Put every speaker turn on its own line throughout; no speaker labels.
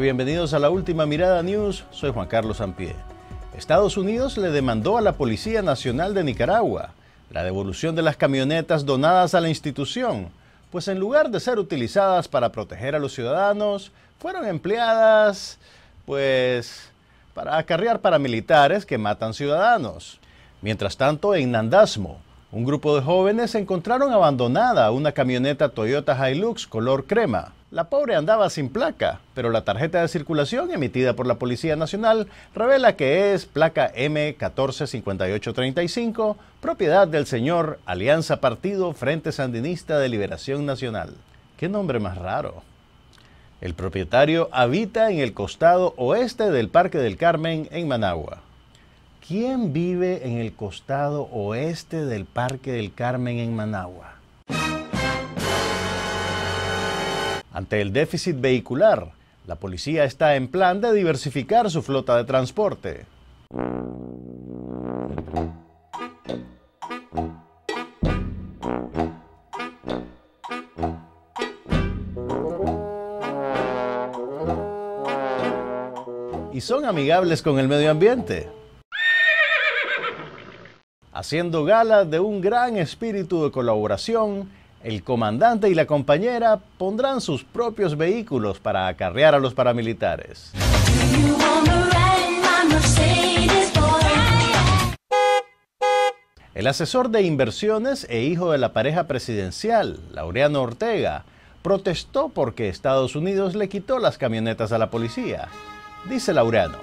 Bienvenidos a la última mirada news. Soy Juan Carlos Ampie. Estados Unidos le demandó a la Policía Nacional de Nicaragua la devolución de las camionetas donadas a la institución, pues en lugar de ser utilizadas para proteger a los ciudadanos, fueron empleadas, pues, para acarrear paramilitares que matan ciudadanos. Mientras tanto, en Nandasmo, un grupo de jóvenes encontraron abandonada una camioneta Toyota Hilux color crema. La pobre andaba sin placa, pero la tarjeta de circulación emitida por la Policía Nacional revela que es placa M145835, propiedad del señor Alianza Partido Frente Sandinista de Liberación Nacional. ¿Qué nombre más raro? El propietario habita en el costado oeste del Parque del Carmen en Managua. ¿Quién vive en el costado oeste del Parque del Carmen en Managua? Ante el déficit vehicular, la policía está en plan de diversificar su flota de transporte. Y son amigables con el medio ambiente haciendo gala de un gran espíritu de colaboración el comandante y la compañera pondrán sus propios vehículos para acarrear a los paramilitares. El asesor de inversiones e hijo de la pareja presidencial, Laureano Ortega, protestó porque Estados Unidos le quitó las camionetas a la policía. Dice Laureano,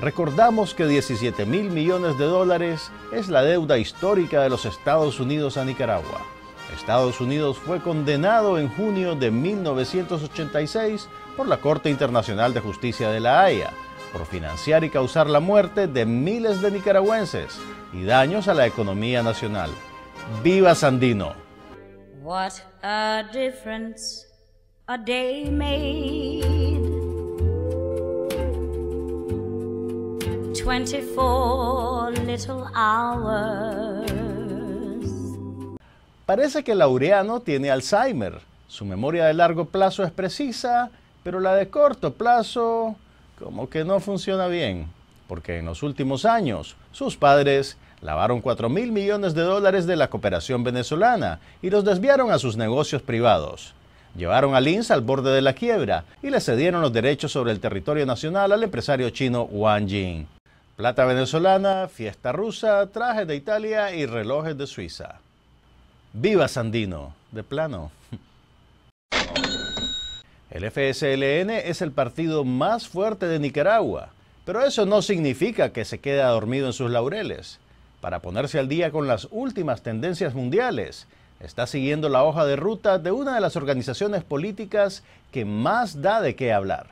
recordamos que 17 mil millones de dólares es la deuda histórica de los Estados Unidos a Nicaragua. Estados Unidos fue condenado en junio de 1986 por la Corte Internacional de Justicia de la Haya por financiar y causar la muerte de miles de nicaragüenses y daños a la economía nacional. ¡Viva Sandino! What a difference a day made. 24 little hours. Parece que Laureano tiene Alzheimer. Su memoria de largo plazo es precisa, pero la de corto plazo como que no funciona bien, porque en los últimos años sus padres lavaron 4 mil millones de dólares de la cooperación venezolana y los desviaron a sus negocios privados. Llevaron a Linz al borde de la quiebra y le cedieron los derechos sobre el territorio nacional al empresario chino Wang Jing. Plata venezolana, fiesta rusa, trajes de Italia y relojes de Suiza. ¡Viva Sandino! De plano. El FSLN es el partido más fuerte de Nicaragua, pero eso no significa que se quede dormido en sus laureles. Para ponerse al día con las últimas tendencias mundiales, está siguiendo la hoja de ruta de una de las organizaciones políticas que más da de qué hablar.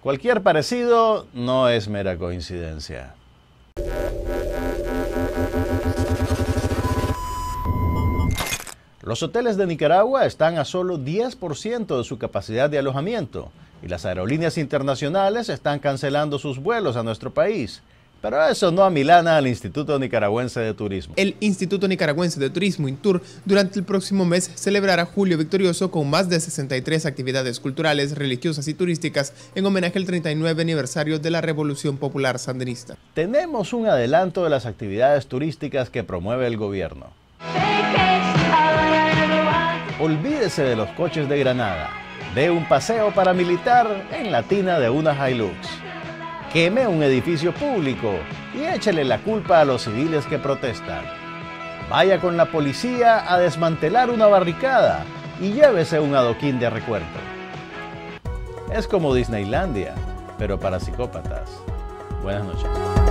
Cualquier parecido no es mera coincidencia. Los hoteles de Nicaragua están a solo 10% de su capacidad de alojamiento y las aerolíneas internacionales están cancelando sus vuelos a nuestro país. Pero eso no amilana al Instituto Nicaragüense de Turismo.
El Instituto Nicaragüense de Turismo, INTUR, durante el próximo mes celebrará Julio Victorioso con más de 63 actividades culturales, religiosas y turísticas en homenaje al 39 aniversario de la Revolución Popular Sandinista.
Tenemos un adelanto de las actividades turísticas que promueve el gobierno. Olvídese de los coches de Granada. Dé un paseo paramilitar en la tina de una Hilux. Queme un edificio público y échele la culpa a los civiles que protestan. Vaya con la policía a desmantelar una barricada y llévese un adoquín de recuerdo. Es como Disneylandia, pero para psicópatas. Buenas noches.